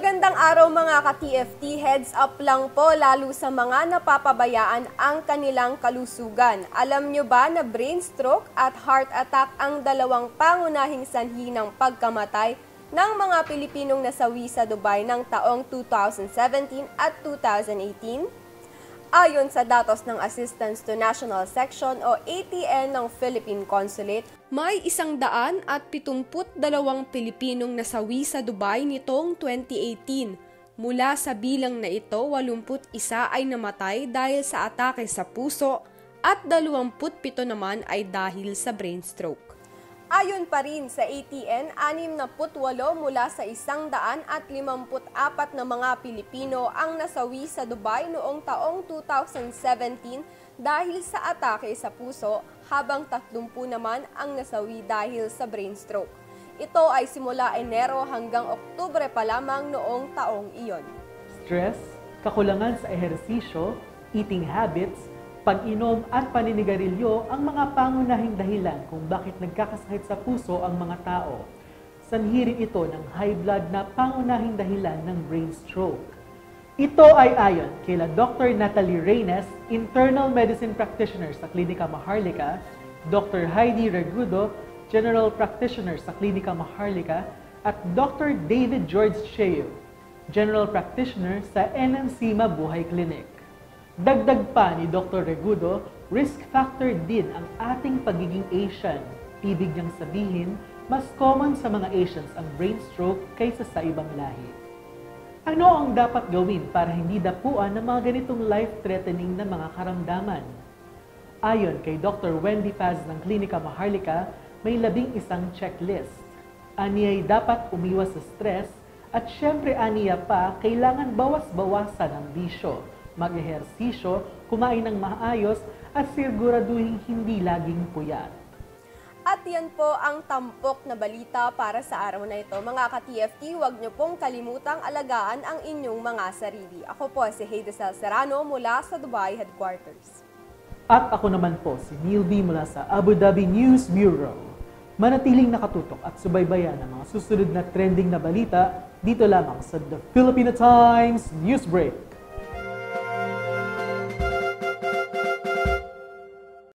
Magandang araw mga ka-TFT. Heads up lang po lalo sa mga napapabayaan ang kanilang kalusugan. Alam nyo ba na brain stroke at heart attack ang dalawang pangunahing sanhi ng pagkamatay ng mga Pilipinong nasawi sa Dubai ng taong 2017 at 2018? Ayon sa datos ng Assistance to National Section o ATN ng Philippine Consulate, may isang daan at pitumput dalawang Pilipinong nasawi sa Dubai nitong 2018. Mula sa bilang na ito, 81 ay namatay dahil sa atake sa puso at 27 naman ay dahil sa brain stroke. Ayon pa rin sa ATN, 68 mula sa 154 na mga Pilipino ang nasawi sa Dubai noong taong 2017 dahil sa atake sa puso, habang 30 naman ang nasawi dahil sa brain stroke. Ito ay simula Enero hanggang Oktubre pa lamang noong taong iyon. Stress, kakulangan sa ehersisyo, eating habits, pag-inom at paninigarilyo ang mga pangunahing dahilan kung bakit nagkakasakit sa puso ang mga tao. Sanhi ito ng high blood na pangunahing dahilan ng brain stroke. Ito ay ayon kila Dr. Natalie Reynes, Internal Medicine Practitioner sa Klinika Maharlika, Dr. Heidi Regudo, General Practitioner sa Klinika Maharlika, at Dr. David George Sheo, General Practitioner sa NMC Mabuhay Clinic. Dagdag pa ni Dr. Regudo, risk factor din ang ating pagiging Asian. Ibig niyang sabihin, mas common sa mga Asians ang brain stroke kaysa sa ibang lahi. Ano ang dapat gawin para hindi dapuan ng mga ganitong life-threatening na mga karamdaman? Ayon kay Dr. Wendy Paz ng Klinika Maharlika, may labing isang checklist. Ani ay dapat umiwas sa stress at syempre aniya pa, kailangan bawas-bawasan ang bisyo mag-ehersisyo, kumain ng maayos at siguraduhin hindi laging puyat. At yan po ang tampok na balita para sa araw na ito. Mga ka-TFT, huwag niyo pong kalimutang alagaan ang inyong mga sarili. Ako po si Heide Serrano mula sa Dubai Headquarters. At ako naman po si Neil B. mula sa Abu Dhabi News Bureau. Manatiling nakatutok at subaybayan ang mga susunod na trending na balita dito lamang sa The Filipino Times News Break.